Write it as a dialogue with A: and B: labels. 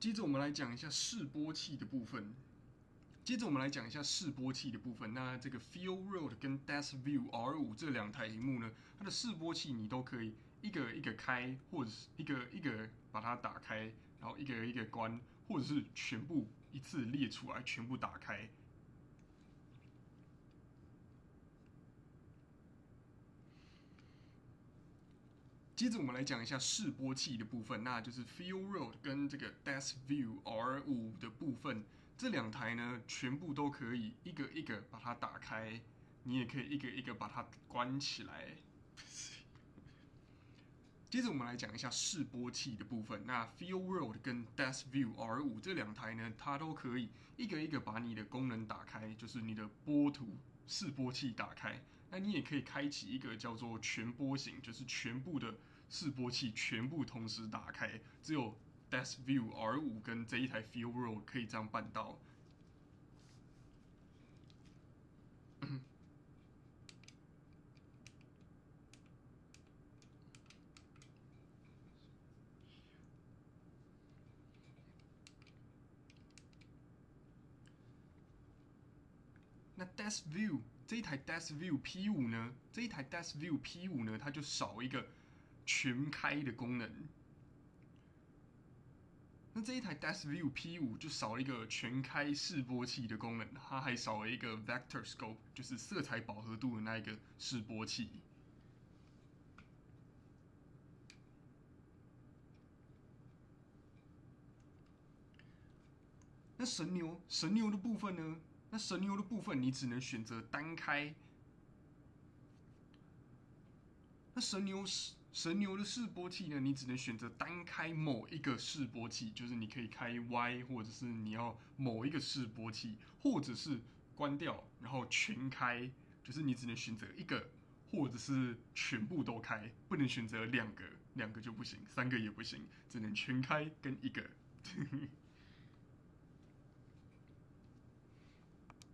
A: 接着我们来讲一下示波器的部分。接着我们来讲一下示波器的部分。那这个 feel world 跟 dash view R 五这两台荧幕呢，它的示波器你都可以一个一个开，或者是一个一个把它打开，然后一个一个关，或者是全部一次列出来，全部打开。接着我们来讲一下示波器的部分，那就是 Feel Road 跟这个 Desk View R 五的部分，这两台呢全部都可以一个一个把它打开，你也可以一个一个把它关起来。接着我们来讲一下示波器的部分，那 Feel Road 跟 Desk View R 五这两台呢，它都可以一个一个把你的功能打开，就是你的波图。示波器打开，那你也可以开启一个叫做全波形，就是全部的示波器全部同时打开。只有 Desk View R 五跟这一台 Feel World 可以这样办到。那 Desk View 这一台 Desk View P 五呢？这一台 Desk View P 五呢？它就少一个全开的功能。那这一台 Desk View P 五就少了一个全开示波器的功能，它还少了一个 Vector Scope，就是色彩饱和度的那一个示波器。那神牛神牛的部分呢？那神牛的部分，你只能选择单开。那神牛是神牛的示波器呢？你只能选择单开某一个示波器，就是你可以开 Y，或者是你要某一个示波器，或者是关掉，然后全开，就是你只能选择一个，或者是全部都开，不能选择两个，两个就不行，三个也不行，只能全开跟一个。